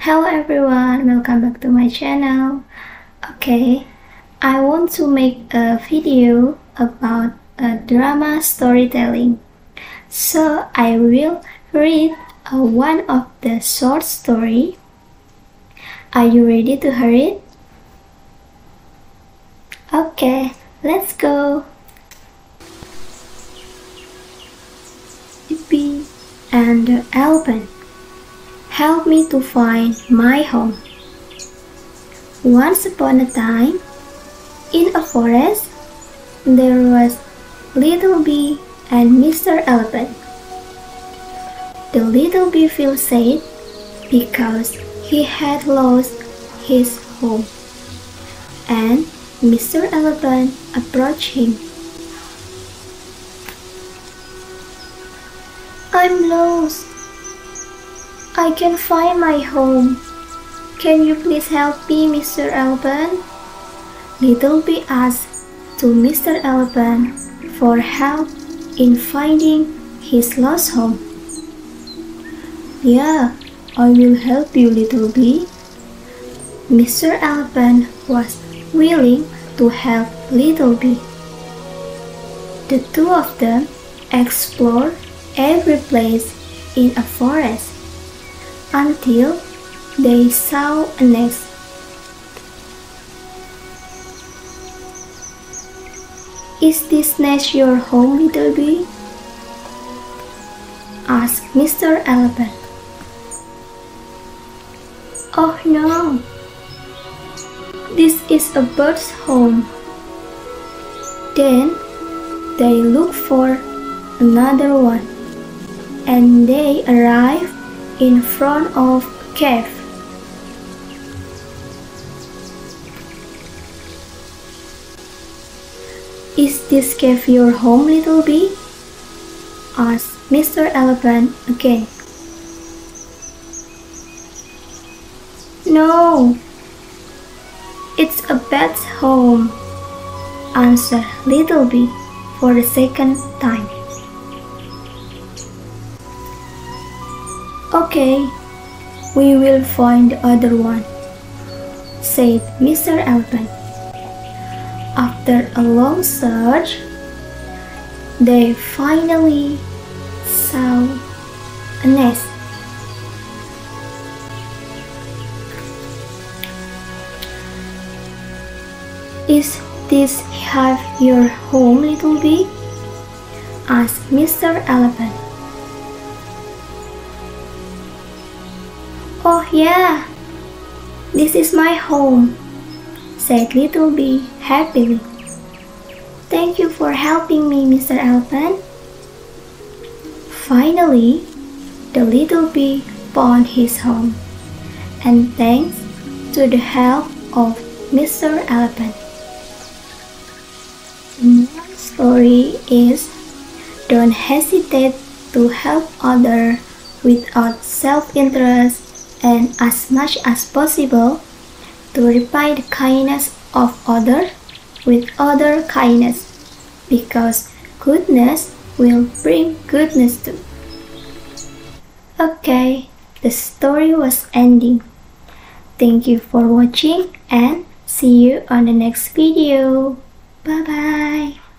Hello everyone, welcome back to my channel. Okay, I want to make a video about a drama storytelling. So I will read uh, one of the short story. Are you ready to hear it? Okay, let's go. The Bee and the elephant. Help me to find my home. Once upon a time, in a forest, there was Little Bee and Mr. Elephant. The little bee felt sad because he had lost his home. And Mr. Elephant approached him. I'm lost. I can find my home. Can you please help me, Mr. Elephant? Little Bee asked to Mr. Elephant for help in finding his lost home. Yeah, I will help you, Little Bee. Mr. Elephant was willing to help Little Bee. The two of them explored every place in a forest until they saw a nest. Is this nest your home, little bee? asked Mr. Elephant. Oh no, this is a bird's home. Then they look for another one and they arrive in front of cave. Is this cave your home, little bee? asked Mr. Elephant again. No, it's a bat's home, answered Little Bee for the second time. Okay, we will find the other one, said Mr. Elephant. After a long search, they finally saw a nest. Is this hive your home, little bee? asked Mr. Elephant. Yeah, this is my home, said Little Bee happily. Thank you for helping me, Mr. Elephant. Finally, the little bee found his home, and thanks to the help of Mr. Elephant. The story is don't hesitate to help others without self-interest and as much as possible to repay the kindness of others with other kindness because goodness will bring goodness too. Okay, the story was ending. Thank you for watching and see you on the next video. Bye bye.